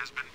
has been